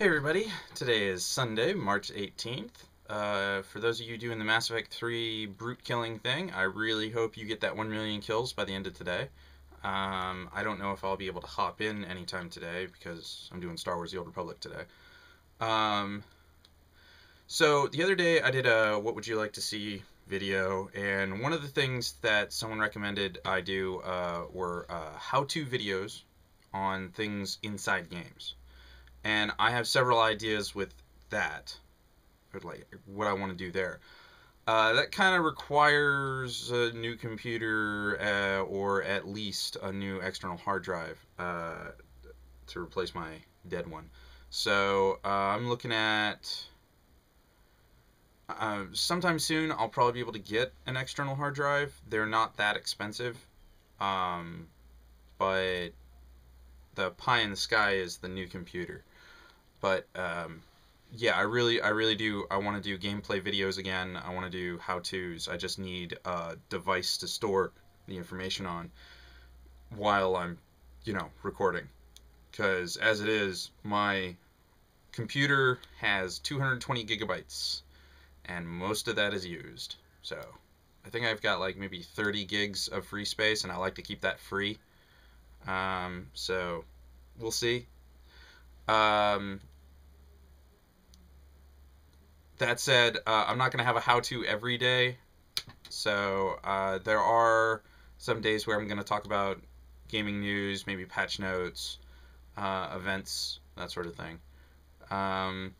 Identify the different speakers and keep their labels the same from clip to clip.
Speaker 1: Hey everybody, today is Sunday, March 18th. Uh, for those of you doing the Mass Effect 3 brute killing thing, I really hope you get that 1 million kills by the end of today. Um, I don't know if I'll be able to hop in anytime today because I'm doing Star Wars The Old Republic today. Um, so the other day I did a What Would You Like to See video, and one of the things that someone recommended I do uh, were uh, how-to videos on things inside games and I have several ideas with that, or like what I want to do there. Uh, that kind of requires a new computer uh, or at least a new external hard drive uh, to replace my dead one. So uh, I'm looking at uh, sometime soon. I'll probably be able to get an external hard drive. They're not that expensive, um, but the pie in the sky is the new computer. But um, yeah, I really, I really do. I want to do gameplay videos again. I want to do how-tos. I just need a device to store the information on while I'm, you know, recording. Because as it is, my computer has 220 gigabytes, and most of that is used. So I think I've got like maybe 30 gigs of free space, and I like to keep that free. Um, so we'll see. Um, that said, uh, I'm not going to have a how-to every day. So uh, there are some days where I'm going to talk about gaming news, maybe patch notes, uh, events, that sort of thing. Um,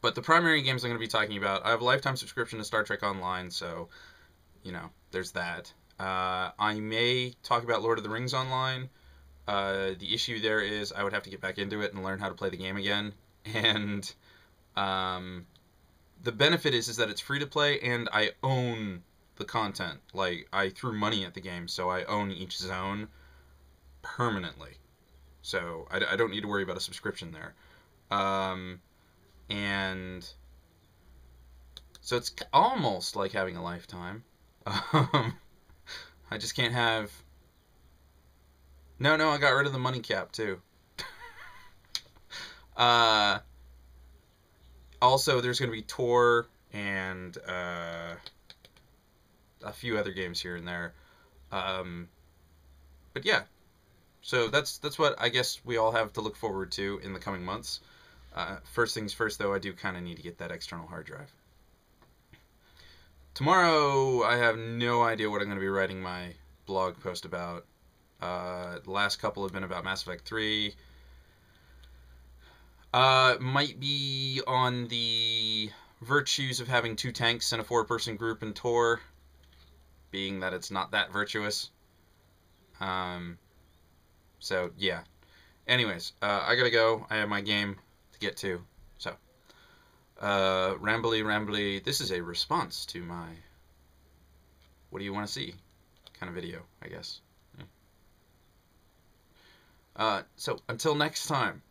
Speaker 1: but the primary games I'm going to be talking about, I have a lifetime subscription to Star Trek Online, so, you know, there's that. Uh, I may talk about Lord of the Rings Online. Uh, the issue there is I would have to get back into it and learn how to play the game again. And um, the benefit is is that it's free to play and I own the content. Like I threw money at the game, so I own each zone permanently. So I, I don't need to worry about a subscription there. Um, and so it's almost like having a lifetime. Um, I just can't have. No, no, I got rid of the money cap too. uh, also, there's going to be Tor and uh, a few other games here and there. Um, but yeah, so that's that's what I guess we all have to look forward to in the coming months. Uh, first things first, though, I do kind of need to get that external hard drive. Tomorrow, I have no idea what I'm going to be writing my blog post about. Uh, the last couple have been about Mass Effect 3, uh, might be on the virtues of having two tanks in a four-person group in Tor, being that it's not that virtuous. Um, so, yeah. Anyways, uh, I gotta go. I have my game to get to. So, uh, Rambly Rambly, this is a response to my what do you want to see kind of video, I guess. Yeah. Uh, so, until next time.